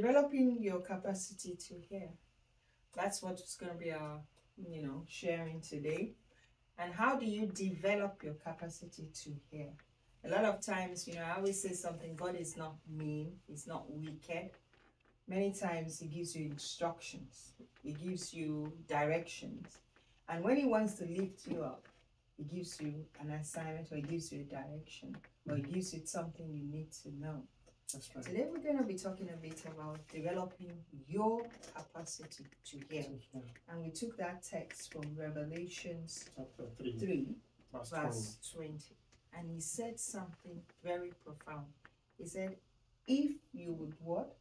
developing your capacity to hear. That's what's going to be our, you know, sharing today. And how do you develop your capacity to hear? A lot of times, you know, I always say something God is not mean, He's not wicked. Many times, He gives you instructions, He gives you directions. And when He wants to lift you up, He gives you an assignment or He gives you a direction or He gives you something you need to know. That's right. Today we're going to be talking a bit about developing your capacity to hear. Yeah. And we took that text from Revelations Chapter 3, 3, verse 20. verse 20. And he said something very profound. He said, If you would what?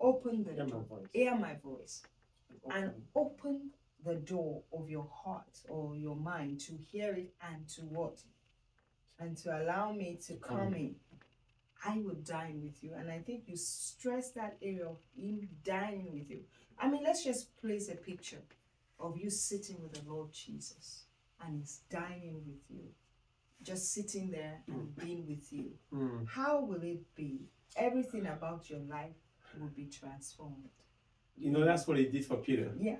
Open the Hear my door, voice. hear my voice, and Open. open the door of your heart or your mind to hear it and to what? And to allow me to come in. I will dine with you. And I think you stress that area of him dining with you. I mean, let's just place a picture of you sitting with the Lord Jesus and he's dining with you, just sitting there and being with you. Mm. How will it be? Everything about your life will be transformed. You know, that's what he did for Peter. Yeah.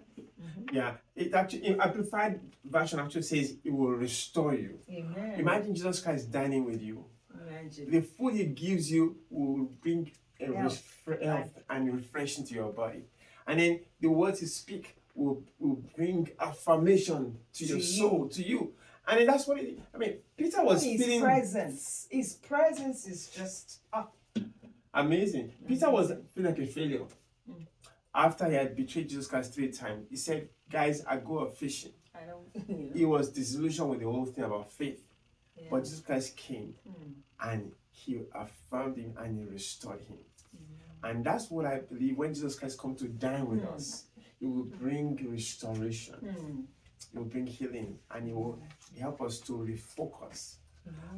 Yeah. It actually, in Amplified version actually says it will restore you. Amen. Imagine Jesus Christ dining with you. Imagine. The food he gives you will bring a Health. health and refreshing to your body. And then the words you speak will, will bring affirmation to, your you. soul, to you. And then that's what it I mean, Peter was his feeling presence. His presence is just ah, amazing. Peter was feeling like a failure. Mm. After he had betrayed Jesus Christ three times, he said, Guys, I go fishing. I don't you know. He was disillusioned with the whole thing about faith. Yeah. But Jesus Christ came Mm. and he affirmed him and he restored him. Mm. And that's what I believe when Jesus Christ comes to dine with Mm. us, he will bring restoration, Mm. he will bring healing, and he will help us to refocus.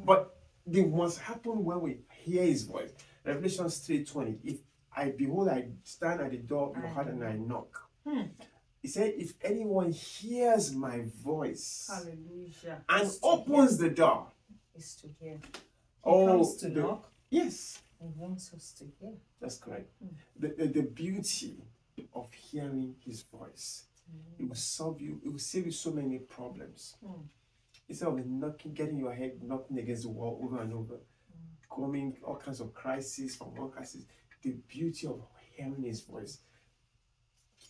But it must happen when we hear his voice. Revelations 3:20. If I behold, I stand at the door of your heart and I knock. Hmm. He said, if anyone hears my voice Hallelujah. and Is to opens the door, Is to hear. He oh, comes to the- knock. yes, He wants us to hear. That's correct. Mm. The, the, the beauty of hearing his voice. It will solve you, it will save you so many problems. Mm. Instead of knocking, getting your head knocking against the wall over and over, coming all kinds of crises from one crisis. The beauty of hearing his voice.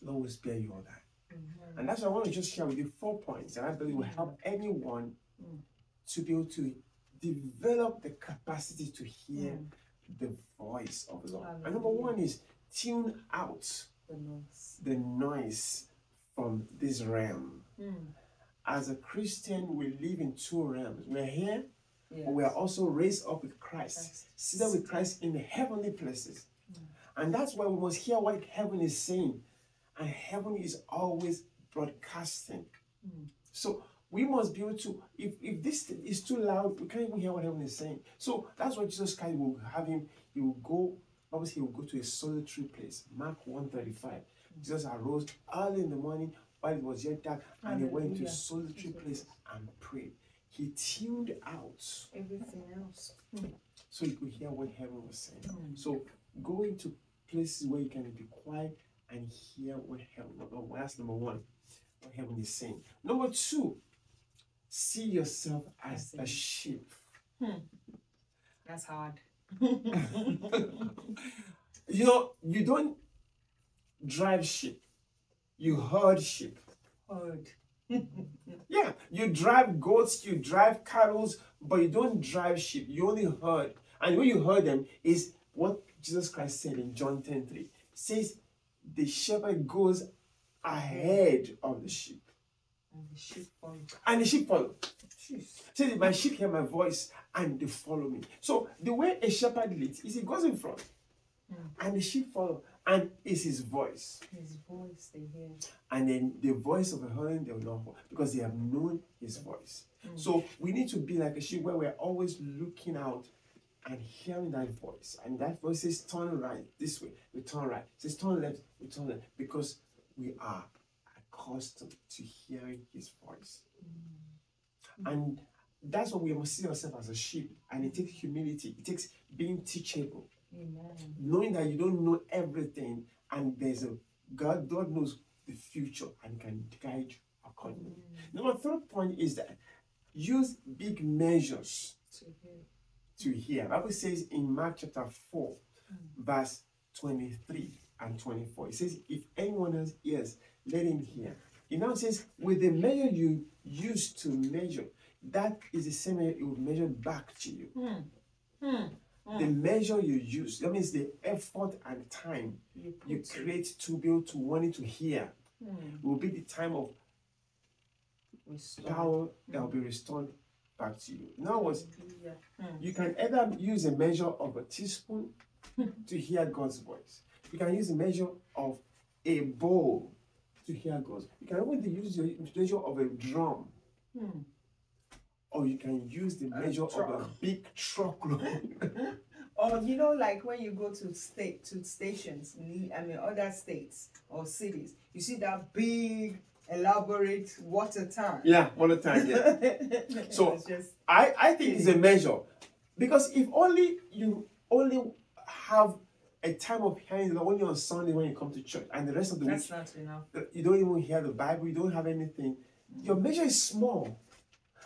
Lord will spare you all that. Mhm. And that's why I want to just share with you four points that I believe will help anyone Mm. to be able to develop the capacity to hear Mm. the voice of the Lord. And number one is tune out The noise. the noise from this realm. Mm. As a Christian, we live in two realms. We're here, Yes. but we are also raised up with Christ, Christ. seated with Christ in the heavenly places. And that's why we must hear what heaven is saying. And heaven is always broadcasting. Mm. So we must be able to, if, if this is too loud, we can't even hear what heaven is saying. So that's why Jesus Christ will have him, he will go, obviously he will go to a solitary place. Mark 135. Jesus arose early in the morning while it was yet dark, and he went to a solitary place and prayed. He tuned out Everything else. Mm. so you could hear what heaven was saying. Mm. So go into places where you can be quiet and hear what heaven. no, That's number one, what heaven is saying. Number two, see yourself as a sheep. Hmm. That's hard. You know, you don't drive sheep, you herd sheep. Hard. Yeah, you drive goats, you drive cattle, but you don't drive sheep. You only herd. And when you herd them, is what Jesus Christ said in John 10 3. says the shepherd goes ahead of the sheep. And the sheep follow. And the sheep follow. Says my sheep hear my voice and they follow me. So the way a shepherd leads is he goes in front hmm. and the sheep follow and it's his voice. His voice they hear. and then the voice of a herding they will not follow because they have known his voice. Hmm. So we need to be like a sheep where we're always looking out and hearing that voice. And that voice says turn right this way, we turn right. It says turn left, we turn left because we are accustomed to hearing his voice. Mm-hmm. And that's what we must see ourselves as a sheep. And it takes humility, it takes being teachable. Amen. knowing that you don't know everything and there's a God, God knows the future and can guide you accordingly. Mm. Number third point is that use big measures To. To hear. Bible says in Mark chapter 4, verse 23 and 24. It says, If anyone has ears, let him hear. It now says, with the measure you use to measure, that is the same measure it will measure back to you. Hmm. Hmm. The measure you use, that means the effort and time You you create to be able to wanting to hear Hmm. will be the time of Restore. power that will be restored back to you. In other words, Hmm. you can either use a measure of a teaspoon to hear God's voice. You can use a measure of a bowl to hear God's. You can even use the measure of a drum, Hmm. or you can use the A measure of a big truckload. Or you know, like when you go to state to stations, I mean other states or cities, you see that big elaborate water tank. yeah, a time. Yeah. So- just I, I think it's a measure. Because if only you only have a time of hearing only on Sunday when you come to church and the rest of the week that's not enough. you don't even hear the Bible, you don't have anything, your measure is small.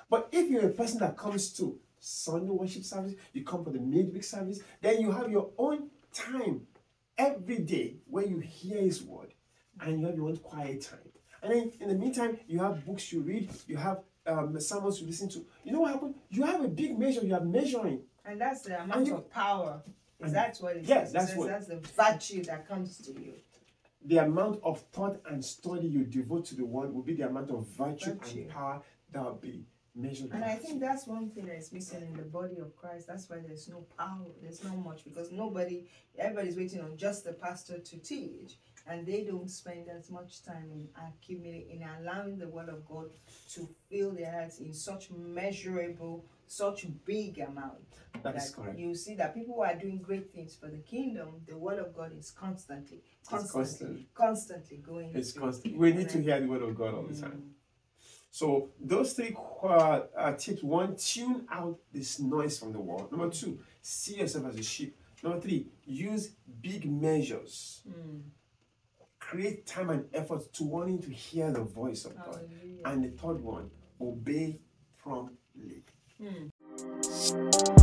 But if you're a person that comes to Sunday worship service, you come for the midweek service, then you have your own time every day where you hear His word and you have your own quiet time. And then in the meantime, you have books you read, you have um, sermons you listen to. You know what happened? You have a big measure, you are measuring. And that's the amount you- of power. and- That's what it Yes. That's what- that's the virtue that comes to you. The amount of thought and study you devote to the word will be the amount of virtue, Virtue. and power that will be measured. And I think that's one thing that is missing in the body of Christ. That's why there's no power, there's not much because nobody, everybody's waiting on just the pastor to teach, and they don't spend as much time in accumulating, in allowing the word of God to fill their hearts in such measurable, such big amount. That is correct. You see that people who are doing great things for the kingdom, the word of God is constantly, constantly, constant. constantly going. It's constant. We need to hear the word of God all the Mm. time. So those three uh, uh, tips: one, tune out this noise from the world. Number two, see yourself as a sheep. Number three, use big measures. Mm. Create time and effort to wanting to hear the voice of God. And the third one, obey promptly. Mm.